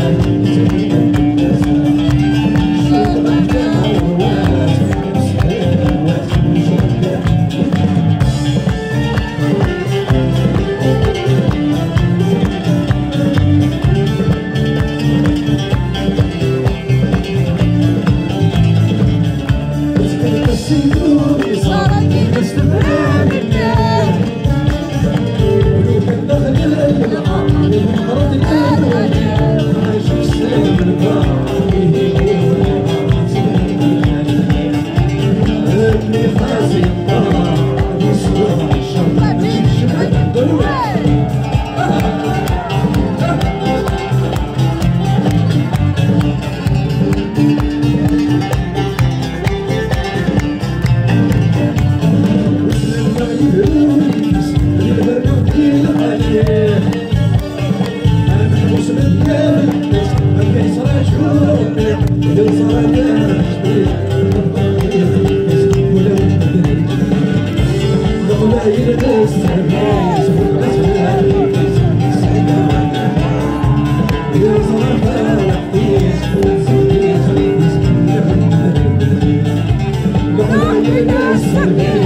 Thank you. Deus Yes, yes.